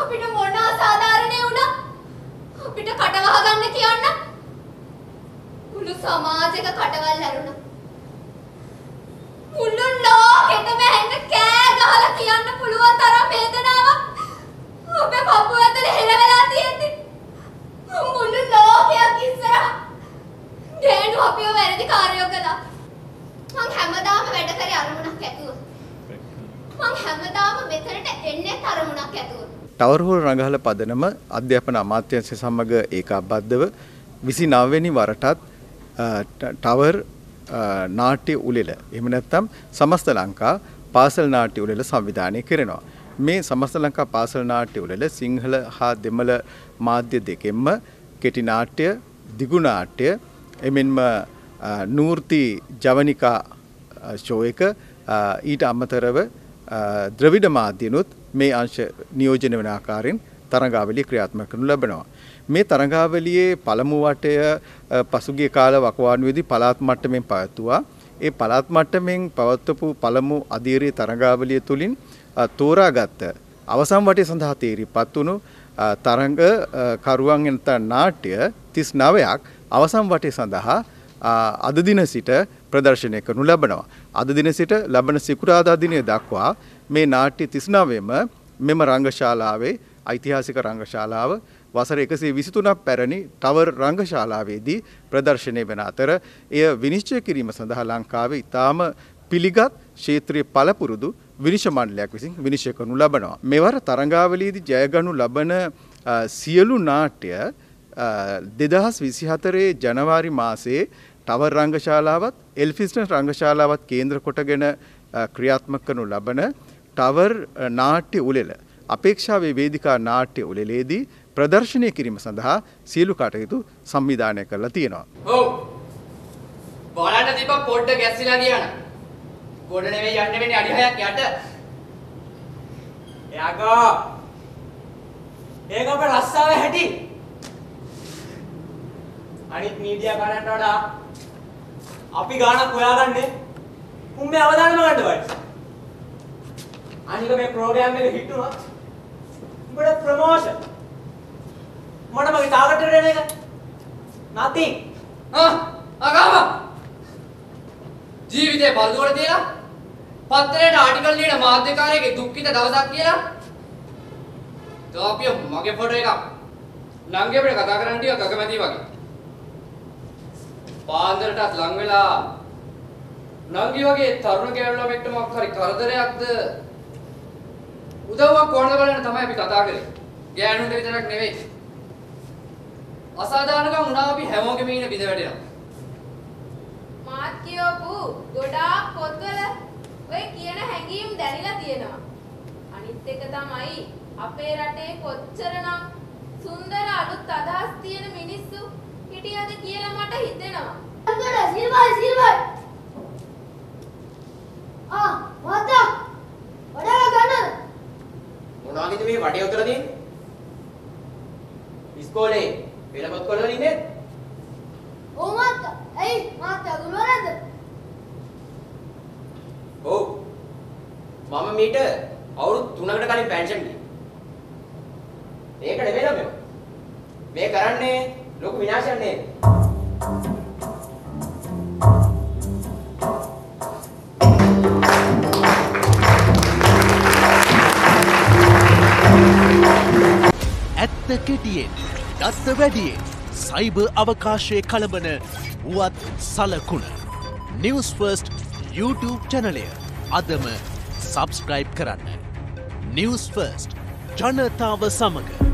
අපිට මොන අසාධාරණේ වුණා? අපිට කටවහ ගන්න කියන්න. මුළු සමාජෙක කටවල් ඇරුණා. මුළු ලෝකෙටම ඇහෙන්න කෑ ගහලා කියන්න පුළුවන් තරම් වේදනාවක් අපේ පපුව ඇතුලේ හෙලවෙලා තියෙද්දි මුළු ලෝකයක් ඉස්සරහ ගෑනු අපිව වැරදි කාර්යෝ කළා. මං හැමදාම වැඩ කරේ අරමුණක් ඇතුව. මං හැමදාම මෙතනට එන්නේ අරමුණක් ඇතුව. ටවර් හෝල් රඟහල පදනම අධ්‍යාපන අමාත්‍යංශය සමග ඒකාබද්ධව 29 වෙනි වරටත් අ, ට- ටවර් අ, නාට්‍ය උළෙල එහෙම නැත්නම් සමස්ත ලංකා පාසල් නාට්‍ය උළෙල සංවිධානය කරනවා. මේ සමස්ත ලංකා පාසල් නාට්‍ය උළෙල සිංහල හා දෙමළ මාධ්‍ය දෙකෙන්ම කෙටි නාට්‍ය, දිගු නාට්‍ය, එමෙන්ම අ, නූර්ති ජවනිකා අ, ෂෝ එක අ, ඊට අමතරව අ, ද්‍රවිඩ මාධ්‍යනුත් මේ අංශ නියෝජනය වන ආකාරයෙන් තරඟාවලිය ක්‍රියාත්මක කරනු ලබනවා. මේ තරඟාවලියේ පළමු වටය අ, පසුගිය කාල වකවානුවේදී පළාත් මට්ටමින් පැවැත්වුවා. ඒ පළාත් මට්ටමින් පවත්වපු පළමු අධීරයේ තරඟාවලිය තුලින් අ, තෝරාගත්ත අවසන් වටය සඳහා තීරීපත් වුණු අ, තරඟ අ, කරුවන් එනතන් නාට්‍ය 39ක් අවසන් වටය සඳහා අ, අද දින සිට ප්‍රදර්ශනය කරනු ලබනවා. අද දින සිට ලබන සිකුරාදා දිනය දක්වා මේ නාට්‍ය 39ම මෙම රංගශාලාවේ ඓතිහාසික රංගශාලාව වසර 123ක් පැරණි ටවර් රංගශාලාවේදී ප්‍රදර්ශනය වන අතර එය විනිශ්චය කිරීම සඳහා ලංකාවේ ඉතාම පිළිගත් ක්ෂේත්‍රීය පළපුරුදු විනිශ්චය මණ්ඩලයක් විසින් විනිශ්චය කරනු ලබනවා. මෙවර තරඟාවලියේදී ජයගනු ලබන අ, සියලු නාට්‍ය දෙදහස් විසිහතරේ ජනවාරි මාසයේ ටවර් රංගශාලාවත් එල්ෆිස්ටන් රංගශාලාවත් කේන්ද්‍ර කොටගෙන අ, ක්‍රියාත්මක කරනු ලබන ටවර් අ, නාට්‍ය උළෙල අපේක්ෂාවේ වේදිකා නාට්‍ය උළෙලේදී ප්‍රදර්ශනය කිරීම සඳහා සියලු කටයුතු සංවිධානය කරලා තියෙනවා. ඔව්. බලන්න තිබ්බ පොඩ්ඩ ගැස්සිලා ගියා නම්. ගොඩ නෙවෙයි යන්න වෙන්නේ අඩි 6ක් යට. යකෝ ඒක අපේ රස්සාවේ හැටි අනිත් මීඩියා කාරයන්ට වඩා අපි ගානක් හොයාගන්නේ උඹේ අවධානම ගන්න වයි අනික මේ ප්‍රෝග්‍රෑම් එක හිට් වුණා උඹට ප්‍රොමෝෂන් මට මගේ ටාගට් එකට එන එක nothing ආ අගාම. ජීවිතේ බලුවල තියලා පත්තරේට ආටිකල් ලියන මාධ්‍යකාරයෙක්ගේ දුක්ඛිත දවසක් කියලා. තාපිය මගේ ෆොටෝ එකක්. නංගි අපිට කතා කරන්න ටිකක් අකමැති වගේ. පාන්දරටත් ලං වෙලා නංගි වගේ තරුණ ගෑනු ළමෙක්ට මොකක් හරි කරදරයක්ද උදව්වක් ඕනද බලන්න තමයි අපි කතා කරේ. ගෑනුන්ට විතරක් නෙවෙයි. අසාධාරණකම් වුණා අපි හැමෝගෙම ඉන්න බිඳ වැටෙනවා. මාත් කියවපු ගොඩාක් පොත්වල ඔය කියන හැඟීම් දැනිලා තියෙනවා. අනිත් එක තමයි අපේ රටේ කොච්චරනම් සුන්දර අලුත් අදහස් තියෙන මිනිස්සු හිටියද කියලා මට හිතෙනවා. අන්තර සිල්වර් සිල්වර් ආ මාතා වඩා ගන්න. මොනවාගේද මේ වටේ උතලා තියෙන්නේ ඉස්කෝලේ පෙළපොත් කොල්ලලා ඉන්නේ? ඕ මාතා. ඇයි? මාතා දුරවන්නද ඔව්. මම මීට අවුරුදු 3කට කලින් පෙන්ෂන් ගියේ. ඒක නෙමෙයි ළමයෝ මේ කරන්නේ ලොකු විනාශයක් නේද? ඇත්ත කෙටියෙන් දත්ත වැඩියෙන් සයිබ අවකාශය කළඹන වුවත් සලකුණ නිවස් ෆර්ස්ට් YouTube චැනලය අදම සබස්ක්‍රයිබ් කරන්න. නිවස් ෆර්ස්ට් ජනතාව සමඟ